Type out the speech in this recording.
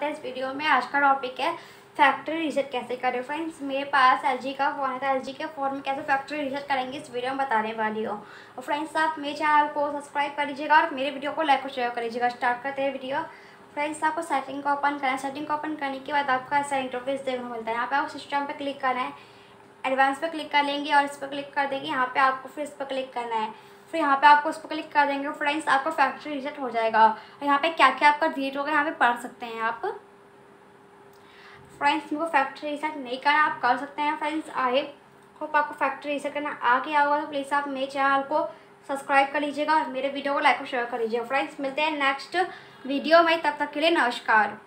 चलते हैं इस वीडियो में आज का टॉपिक है फैक्ट्री रिसेट कैसे करें? फ्रेंड्स मेरे पास एलजी का फ़ोन है तो एलजी के फ़ोन में कैसे फैक्ट्री रिसेट करेंगे इस वीडियो में बताने वाली हूँ। और फ्रेंड्स आप मेरे चैनल को सब्सक्राइब कर लीजिएगा और मेरे वीडियो को लाइक और शेयर कर लीजिएगा स्टार्ट करते हैं वीडियो फ्रेंड्स आपको सेटिंग को ओपन करना है। सेटिंग को ओपन करने के बाद आपको ऐसा इंटरफेस देखने को मिलता है। यहाँ पे आपको सिस्टम पे क्लिक करना है। एडवांस पे क्लिक कर लेंगे और इस पर क्लिक कर देंगे। यहाँ पे आपको फिर इस पर क्लिक करना है। फिर यहाँ पे आपको उस पर क्लिक कर देंगे फ्रेंड्स आपका फैक्ट्री रिसेट हो जाएगा। और यहाँ पे क्या क्या आपका डिलीट होगा यहाँ पे पढ़ सकते हैं आप। फ्रेंड्स मेरे को फैक्ट्री रिसेट नहीं करना, आप कर सकते हैं फ्रेंड्स आए। होप आपको फैक्ट्री रिसेट करना आ गया होगा तो प्लीज़ आप मेरे चैनल को सब्सक्राइब कर लीजिएगा और मेरे वीडियो को लाइक और शेयर कर लीजिएगा। फ्रेंड्स मिलते हैं नेक्स्ट वीडियो में, तब तक के लिए नमस्कार।